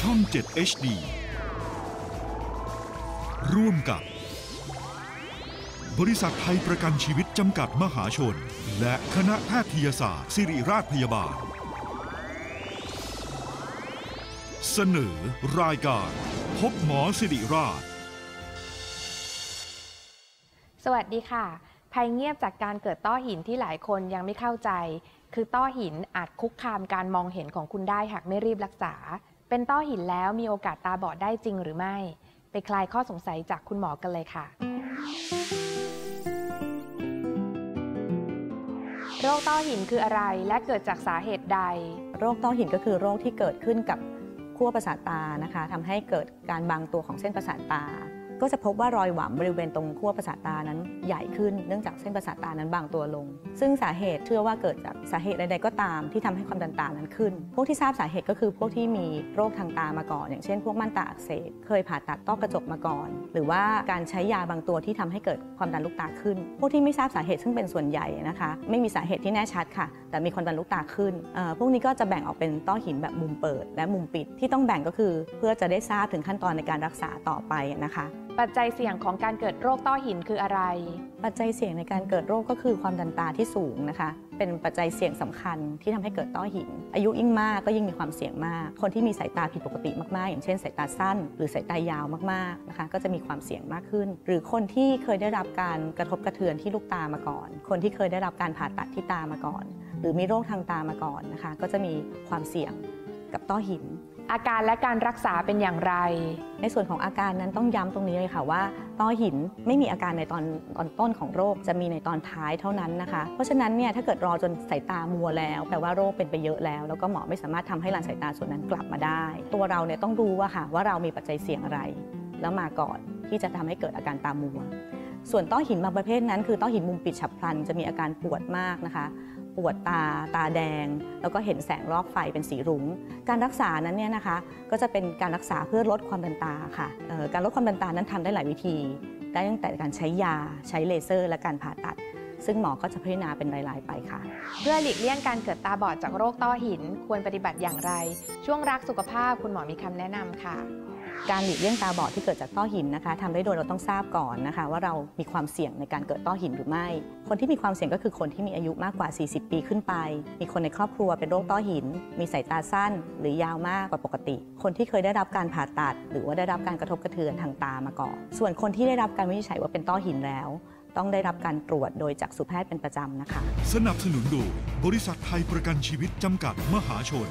ช่อง 7 HD ร่วมกับ บริษัทไทยประกันชีวิตจำกัดมหาชน และคณะแพทยศาสตร์ ศิริราชพยาบาล เสนอรายการ พบหมอสิริราช สวัสดีค่ะ ภัยเงียบจากการเกิดต้อหินที่หลายคนยังไม่เข้าใจ คือต้อหินอาจคุกคามการมองเห็นของคุณได้หากไม่รีบรักษา เป็นต้อหินแล้วมีโอกาสตาบอดได้จริงหรือไม่ ไปคลายข้อสงสัยจากคุณหมอกันเลยค่ะ โรคต้อหินคืออะไรและเกิดจากสาเหตุใด โรคต้อหินก็คือโรคที่เกิดขึ้นกับขั้วประสาทตานะคะทำให้เกิดการบางตัวของเส้นประสาทตา ก็จะพบว่ารอยหวำบริเวณตรงขั้วประสาทตานั้นใหญ่ขึ้นเนื่องจากเส้นประสาทตานั้นบางตัวลง ซึ่งสาเหตุเชื่อว่าเกิดจากสาเหตุใดๆก็ตามที่ทำให้ความดันตานั้นขึ้น พวกที่ทราบสาเหตุก็คือพวกที่มีโรคทางตามาก่อน อย่างเช่น พวกม่านตาอักเสบเคยผ่าตัดต้อกระจกมาก่อน หรือว่าการใช้ยาบางตัวที่ทำให้เกิดความดันลูกตาขึ้น พวกที่ไม่ทราบสาเหตุซึ่งเป็นส่วนใหญ่นะคะ ไม่มีสาเหตุที่แน่ชัดค่ะ แต่มีความดันลูกตาขึ้นพวกนี้ก็จะแบ่งออกเป็นต้อหินแบบมุมเปิด และมุมปิดที่ต้องแบ่งก็คือ เพื่อจะได้ทราบถึงขั้นตอนในการรักษาต่อไปนะคะปัจจัยเสี่ยงของการเกิดโรคต้อหินคืออะไร ปัจจัยเสี่ยงในการเกิดโรคก็คือความดันตาที่สูงนะคะ เป็นปัจจัยเสี่ยงสำคัญที่ทำให้เกิดต้อหิน อายุยิ่งมากก็ยิ่งมีความเสี่ยงมาก คนที่มีสายตาผิดปกติมากๆ อย่างเช่นสายตาสั้น หรือสายตายาวมากๆนะคะ ก็จะมีความเสี่ยงมากขึ้น หรือคนที่เคยได้รับการกระทบกระเทือนที่ลูกตามาก่อน คนที่เคยได้รับการผ่าตัดที่ตามาก่อน หรือมีโรคทางตามาก่อนนะคะ ก็จะมีความเสี่ยงกับต้อหิน อาการและการรักษาเป็นอย่างไร ในส่วนของอาการนั้นต้องย้ำตรงนี้เลยค่ะว่าต้อหินไม่มีอาการในตอนตอนต้นของโรคจะมีในตอนท้ายเท่านั้นนะคะ เพราะฉะนั้นเนี่ยถ้าเกิดรอจนสายตามัวแล้วแปลว่าโรคเป็นไปเยอะแล้ว แล้วก็หมอไม่สามารถทำให้ลานสายตาส่วนนั้นกลับมาได้ ตัวเราเนี่ยต้องรู้ว่าค่ะว่าเรามีปัจจัยเสี่ยงอะไร แล้วมาก่อนที่จะทำให้เกิดอาการตามัว ส่วนต้อหินบางประเภทนั้นคือต้อหินมุมปิดฉับพลันจะมีอาการปวดมากนะคะ ปวดตาตาแดง แล้วก็เห็นแสงลอกไฟเป็นสีรุง้ง การรักษานั้นเนี่ยนะคะก็จะเป็นการรักษาเพื่อลดความดันตาค่ะการลดความดันตานั้นทำได้หลายวิธี ได้ตั้งแต่การใช้ยาใช้เลเซอร์ และการผ่าตัด ซึ่งหมอก็จะพิจารณาเป็นรายๆไปค่ะ เพื่อหลีกเลี่ยงการเกิดตาบอดจากโรคต้อหิน ควรปฏิบัติอย่างไร ช่วงรักสุขภาพคุณหมอมีคำแนะนำค่ะการหลีกเลี่ยงตาบอดที่เกิดจากต้อหินนะคะทำได้โดยเราต้องทราบก่อนนะคะ ว่าเรามีความเสี่ยงในการเกิดต้อหินหรือไม่ คนที่มีความเสี่ยงก็คือคนที่มีอายุมากกว่า 40 ปีขึ้นไป มีคนในครอบครัวเป็นโรคต้อหิน มีสายตาสั้น หรือยาวมากกว่าปกติ คนที่เคยได้รับการผ่าตัด หรือว่าได้รับการกระทบกระเทือนทางตามาก่อน ส่วนคนที่ได้รับการวินิจฉัยว่าเป็นต้อหินแล้ว ต้องได้รับการตรวจโดยจักษุแพทย์เป็นประจำนะคะ สนับสนุนโดยบริษัทไทยประกันชีวิตจำกัดมหาชน